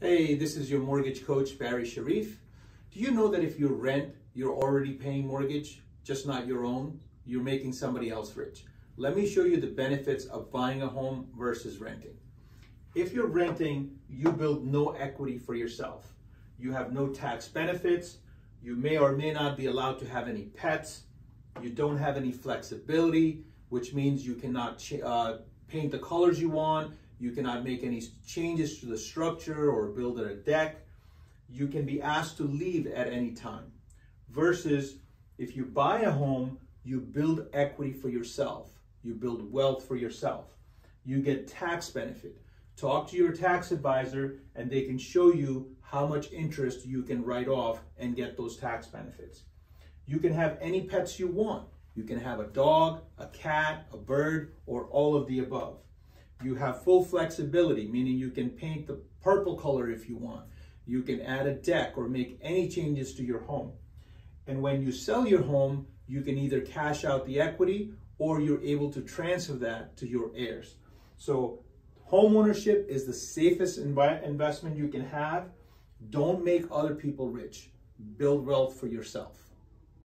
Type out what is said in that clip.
Hey, this is your mortgage coach, Barry Sharif. Do you know that if you rent, you're already paying mortgage, just not your own? You're making somebody else rich. Let me show you the benefits of buying a home versus renting. If you're renting, you build no equity for yourself. You have no tax benefits. You may or may not be allowed to have any pets. You don't have any flexibility, which means you cannot uh, paint the colors you want. You cannot make any changes to the structure or build a deck. You can be asked to leave at any time. Versus if you buy a home, you build equity for yourself. You build wealth for yourself. You get tax benefit. Talk to your tax advisor and they can show you how much interest you can write off and get those tax benefits. You can have any pets you want. You can have a dog, a cat, a bird, or all of the above. You have full flexibility, meaning you can paint the purple color if you want. You can add a deck or make any changes to your home. And when you sell your home, you can either cash out the equity or you're able to transfer that to your heirs. So home ownership is the safest investment you can have. Don't make other people rich. Build wealth for yourself.